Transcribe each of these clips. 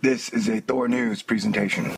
This is a Thor News presentation.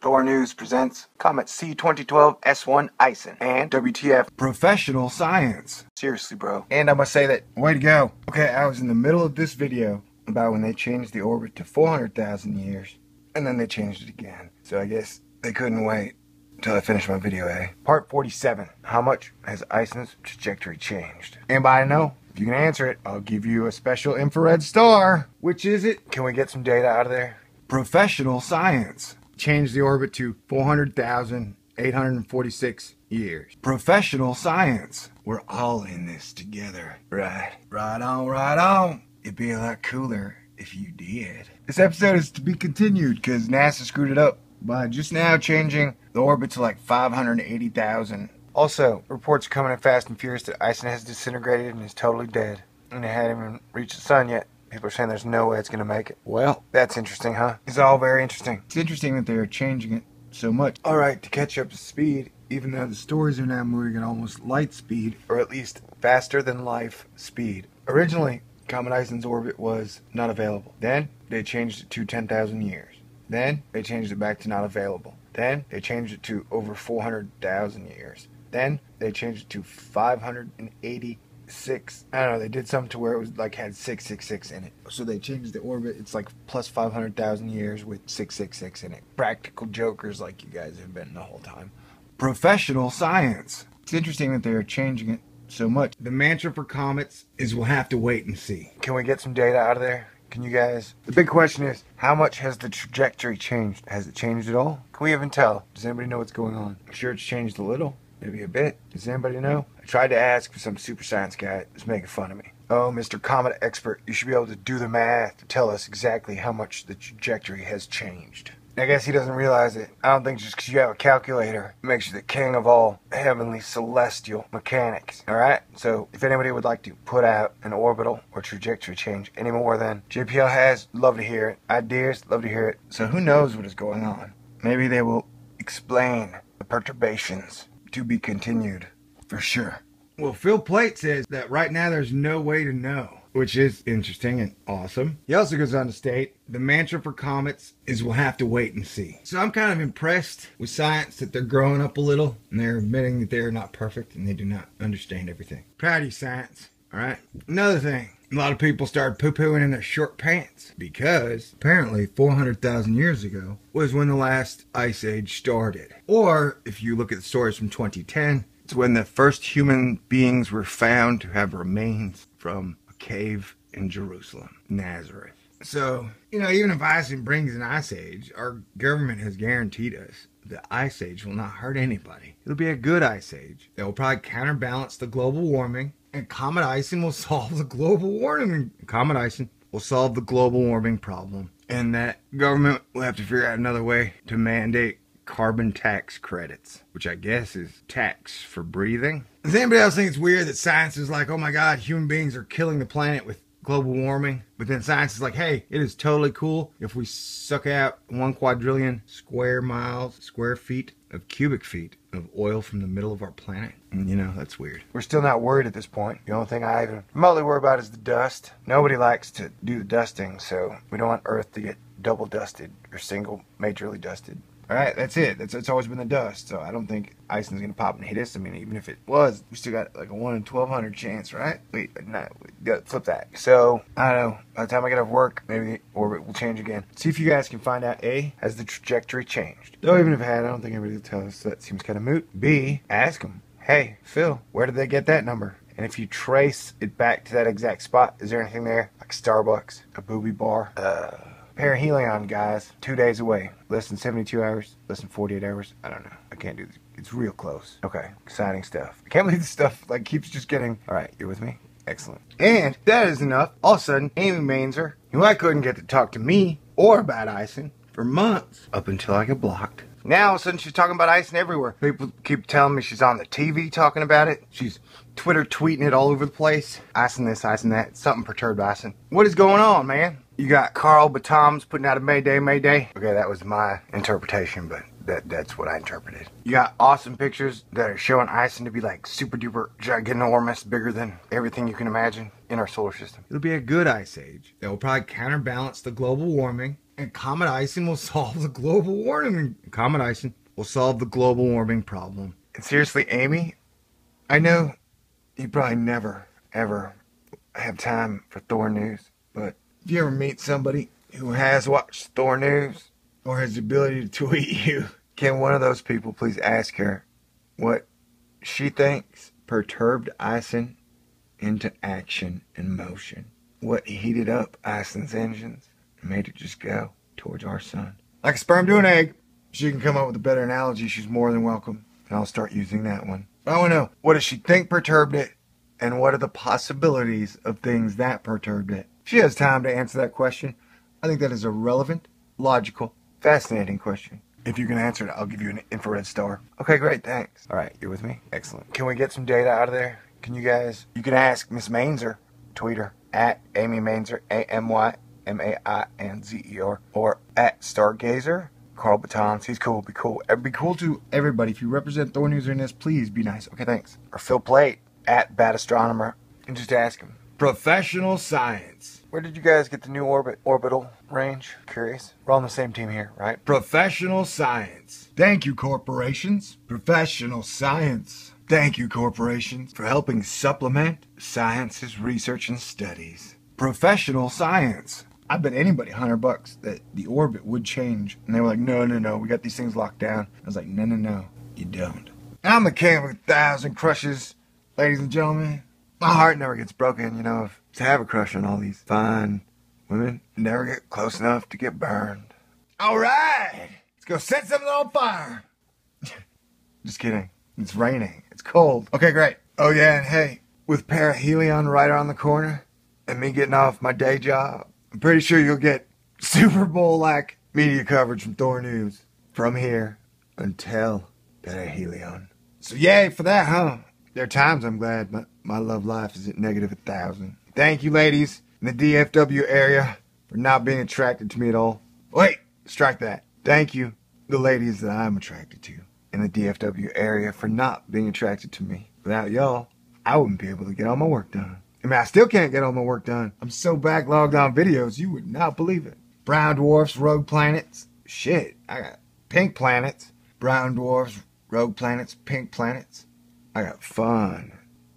Thor News presents Comet C2012 S1 Ison and WTF Professional Science. Seriously, bro. And I must say that, way to go. Okay, I was in the middle of this video about when they changed the orbit to 400,000 years, and then they changed it again. So I guess they couldn't wait until I finished my video, eh? Part 47. How much has Ison's trajectory changed? Anybody know? If you can answer it, I'll give you a special infrared star. Which is it? Can we get some data out of there? Professional science. Change the orbit to 400,846 years. Professional science. We're all in this together. Right. Right on, right on. It'd be a lot cooler if you did. This episode is to be continued because NASA screwed it up by just now changing the orbit to like 580,000 also, reports are coming in fast and furious that Ison has disintegrated and is totally dead. And it hadn't even reached the sun yet. People are saying there's no way it's going to make it. Well, that's interesting, huh? It's all very interesting. It's interesting that they're changing it so much. All right, to catch up to speed, even though the stories are now moving at almost light speed, or at least faster than life speed. Originally, Comet Ison's orbit was not available. Then, they changed it to 10,000 years. Then, they changed it back to not available. Then, they changed it to over 400,000 years. Then they changed it to 586. I don't know. They did something to where it was like had 666 in it. So they changed the orbit. It's like plus 500,000 years with 666 in it. Practical jokers like you guys have been the whole time. Professional science. It's interesting that they're changing it so much. The mantra for comets is we'll have to wait and see. Can we get some data out of there? Can you guys? The big question is, how much has the trajectory changed? Has it changed at all? Can we even tell? Does anybody know what's going on? I'm sure it's changed a little maybe a bit. Does anybody know? I tried to ask for some super science guy that's making fun of me. Oh, Mr. Comet Expert, you should be able to do the math to tell us exactly how much the trajectory has changed. I guess he doesn't realize it. I don't think just because you have a calculator makes you the king of all heavenly celestial mechanics. Alright? So, if anybody would like to put out an orbital or trajectory change any more than JPL has, love to hear it. Ideas, love to hear it. So, who knows what is going on? Maybe they will explain the perturbations to be continued, for sure. Well, Phil Plait says that right now there's no way to know, which is interesting and awesome. He also goes on to state the mantra for comets is we'll have to wait and see. So I'm kind of impressed with science that they're growing up a little and they're admitting that they're not perfect and they do not understand everything. Proud of you, science. All right. Another thing, a lot of people started poo pooing in their short pants because apparently 400,000 years ago was when the last ice age started. Or if you look at the stories from 2010, it's when the first human beings were found to have remains from a cave in Jerusalem, Nazareth. So, you know, even if Ison brings an ice age, our government has guaranteed us the ice age will not hurt anybody. It'll be a good ice age. It will probably counterbalance the global warming and comet Ison will solve the global warming. Comet Ison will solve the global warming problem. And that government will have to figure out another way to mandate carbon tax credits, which I guess is tax for breathing. Does anybody else think it's weird that science is like, oh my god, human beings are killing the planet with global warming? But then science is like, hey, it is totally cool if we suck out one quadrillion square miles, square feet of cubic feet of oil from the middle of our planet. You know, that's weird. We're still not worried at this point. The only thing I even remotely worry about is the dust. Nobody likes to do the dusting, so we don't want Earth to get double dusted or single majorly dusted. All right, that's it. That's it's always been the dust. So I don't think Ison's gonna pop and hit us. I mean, even if it was, we still got like a one in twelve hundred chance, right? Wait, no, flip that. So I don't know. By the time I get off work, maybe the orbit will change again. See if you guys can find out. A, has the trajectory changed? Though even if it had, I don't think anybody will tell us. That seems kind of moot. B, ask them. Hey, Phil, where did they get that number? And if you trace it back to that exact spot, is there anything there? Like Starbucks, a booby bar? Uh, Perihelion, guys, two days away. Less than 72 hours, less than 48 hours. I don't know. I can't do this. It's real close. Okay, exciting stuff. I can't believe this stuff like keeps just getting. All right, you're with me. Excellent. And that is enough. All of a sudden, Amy Mainzer, who I couldn't get to talk to me or about Ison for months, up until I got blocked Now all of a sudden she's talking about Ison everywhere. People keep telling me she's on the TV talking about it. She's Twitter tweeting it all over the place. Ison this, Ison that. Something perturbed Ison. What is going on, man? You got Karl Battams putting out a Mayday, Mayday. Okay, that was my interpretation, but that that's what I interpreted. You got awesome pictures that are showing Ison to be like super duper ginormous, bigger than everything you can imagine in our solar system. It'll be a good ice age that will probably counterbalance the global warming, and comet Ison will solve the global warming. Comet Ison will solve the global warming problem. And seriously, Amy, I know you probably never ever have time for Thor news, if you ever meet somebody who has watched Thor news or has the ability to tweet you, can one of those people please ask her what she thinks perturbed Ison into action and motion? What heated up Ison's engines and made it just go towards our sun? Like a sperm to an egg. She can come up with a better analogy, she's more than welcome. And I'll start using that one. I want to know what does she think perturbed it? And what are the possibilities of things that perturbed it? She has time to answer that question, I think that is a relevant, logical, fascinating question. If you can answer it, I'll give you an infrared star. Okay, great, thanks. All right, you're with me? Excellent. Can we get some data out of there? Can you guys? You can ask Miss Mainzer, tweet her at Amy Mainzer, A M Y M A I N Z E R, or at Sungrazer. Karl Battams, he's cool, be cool. It'd be cool to everybody. If you represent Thor News in this, please be nice. Okay, thanks. Or Phil Plait at Bad Astronomer, and just ask him. Professional science. Where did you guys get the new orbit orbital range? Curious. We're all on the same team here, right? Professional science. Thank you, corporations. Professional science. Thank you, corporations, for helping supplement science's research and studies. Professional science. I bet anybody hundred bucks that the orbit would change, and they were like, "No, no, no, we got these things locked down." I was like, "No, no, no, you don't." I'm the king of a thousand crushes, ladies and gentlemen. My heart never gets broken, you know. If to have a crush on all these fine women, never get close enough to get burned. All right, let's go set something on fire. Just kidding. It's raining. It's cold. Okay, great. Oh yeah, and hey, with Perihelion right around the corner, and me getting off my day job, I'm pretty sure you'll get Super Bowl like media coverage from Thor News from here until Perihelion. So yay for that, huh? There are times I'm glad, but my love life is at negative a thousand. Thank you, ladies in the DFW area, for not being attracted to me at all. Wait, strike that. Thank you, the ladies that I'm attracted to in the DFW area, for not being attracted to me. Without y'all, I wouldn't be able to get all my work done. I mean, I still can't get all my work done. I'm so backlogged on videos, you would not believe it. Brown dwarfs, rogue planets. Shit, I got pink planets. Brown dwarfs, rogue planets, pink planets. I got fun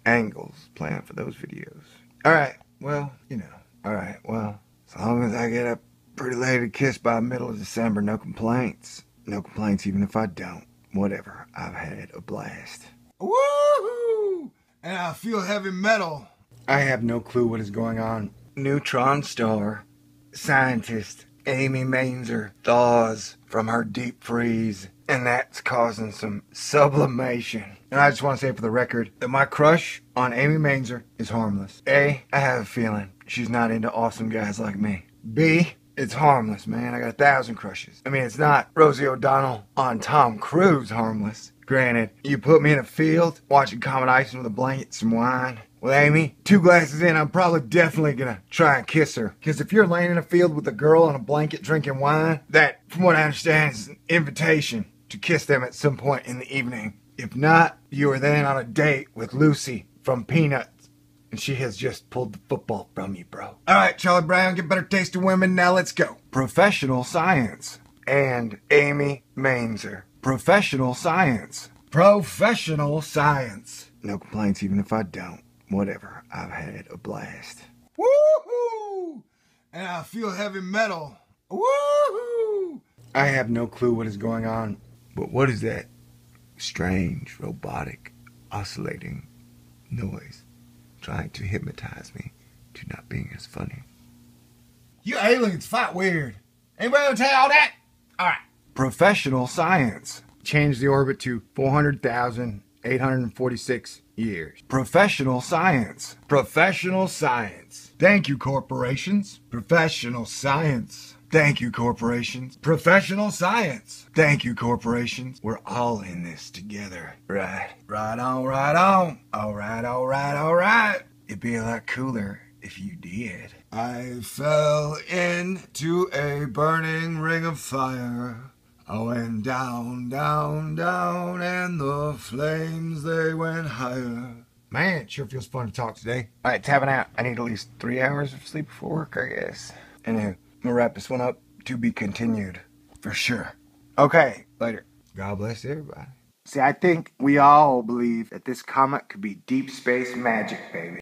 angles planned for those videos. All right, well, you know. All right, well, as long as I get a pretty lady kiss by middle of December, no complaints. No complaints, even if I don't. Whatever. I've had a blast. Woohoo! And I feel heavy metal. I have no clue what is going on. Neutron star scientist Amy Mainzer thaws from her deep freeze, and that's causing some sublimation. And I just want to say for the record that my crush on Amy Mainzer is harmless. A, I have a feeling she's not into awesome guys like me. B, it's harmless, man. I got a thousand crushes. I mean, it's not Rosie O'Donnell on Tom Cruise harmless. Granted, you put me in a field watching Comet with a blanket, some wine. Well, Amy, two glasses in, I'm probably definitely gonna try and kiss her. Because if you're laying in a field with a girl on a blanket drinking wine, that, from what I understand, is an invitation to kiss them at some point in the evening. If not, you are then on a date with Lucy from Peanuts. And she has just pulled the football from you, bro. All right, Charlie Brown, get better taste in women. Now let's go. Professional science. And Amy Mainzer. Professional science. Professional science. No complaints, even if I don't. Whatever. I've had a blast. Woohoo! And I feel heavy metal. Woohoo! I have no clue what is going on, but what is that strange, robotic, oscillating noise trying to hypnotize me to not being as funny? You aliens fight weird. Anybody gonna tell you all that? All right. Professional science. Change the orbit to 400,000 846 years. Professional science. Professional science. Thank you, corporations. Professional science. Thank you, corporations. Professional science. Thank you, corporations. We're all in this together. Right. Right on, right on. All right, all right, all right. It'd be a lot cooler if you did. I fell into a burning ring of fire. I went down, down, down, and the flames they went higher. Man, it sure feels fun to talk today. All right, tapping out. I need at least three hours of sleep before work, I guess. Anywho, gonna wrap this one up. To be continued, for sure. Okay, later. God bless everybody. See, I think we all believe that this comet could be deep space magic, baby.